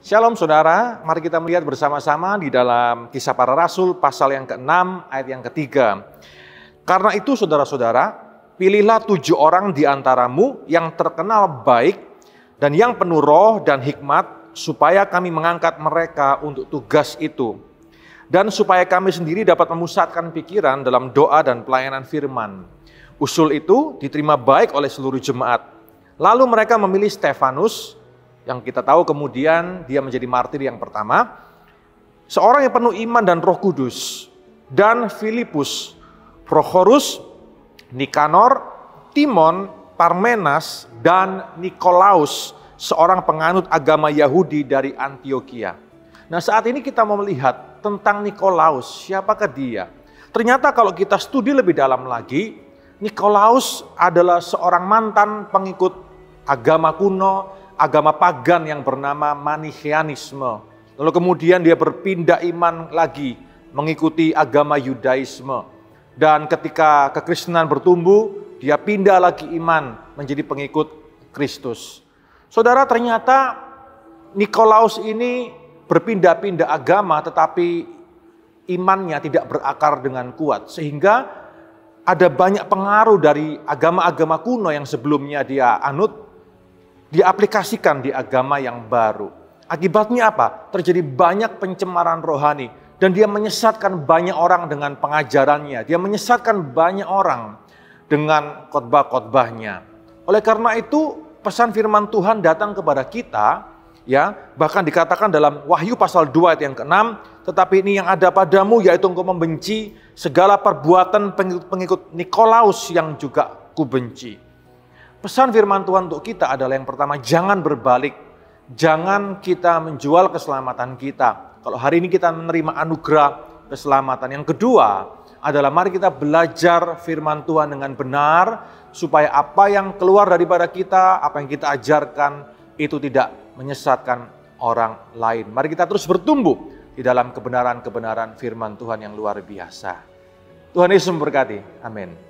Shalom saudara, mari kita melihat bersama-sama di dalam kisah para rasul pasal yang ke-6 ayat yang ketiga. Karena itu saudara-saudara, pilihlah tujuh orang di antaramu yang terkenal baik dan yang penuh roh dan hikmat supaya kami mengangkat mereka untuk tugas itu. Dan supaya kami sendiri dapat memusatkan pikiran dalam doa dan pelayanan firman. Usul itu diterima baik oleh seluruh jemaat. Lalu mereka memilih Stefanus, yang kita tahu kemudian dia menjadi martir yang pertama, seorang yang penuh iman dan roh kudus, dan Filipus, Prochorus, Nikanor, Timon, Parmenas, dan Nikolaus, seorang penganut agama Yahudi dari Antioquia. Nah saat ini kita mau melihat tentang Nikolaus, siapakah dia? Ternyata kalau kita studi lebih dalam lagi, Nikolaus adalah seorang mantan pengikut agama kuno, agama pagan yang bernama Manicheanisme. Lalu kemudian dia berpindah iman lagi mengikuti agama Yudaisme. Dan ketika kekristenan bertumbuh, dia pindah lagi iman menjadi pengikut Kristus. Saudara ternyata Nikolaus ini berpindah-pindah agama tetapi imannya tidak berakar dengan kuat. Sehingga ada banyak pengaruh dari agama-agama kuno yang sebelumnya dia anut diaplikasikan di agama yang baru. Akibatnya apa? Terjadi banyak pencemaran rohani dan dia menyesatkan banyak orang dengan pengajarannya. Dia menyesatkan banyak orang dengan khotbah-khotbahnya. Oleh karena itu, pesan firman Tuhan datang kepada kita ya, bahkan dikatakan dalam Wahyu pasal 2 ayat yang ke-6, tetapi ini yang ada padamu yaitu engkau membenci segala perbuatan pengikut Nikolaus yang juga kubenci. Pesan firman Tuhan untuk kita adalah yang pertama, jangan berbalik. Jangan kita menjual keselamatan kita. Kalau hari ini kita menerima anugerah keselamatan. Yang kedua adalah mari kita belajar firman Tuhan dengan benar supaya apa yang keluar daripada kita, apa yang kita ajarkan itu tidak menyesatkan orang lain. Mari kita terus bertumbuh di dalam kebenaran-kebenaran firman Tuhan yang luar biasa. Tuhan Yesus memberkati. Amin.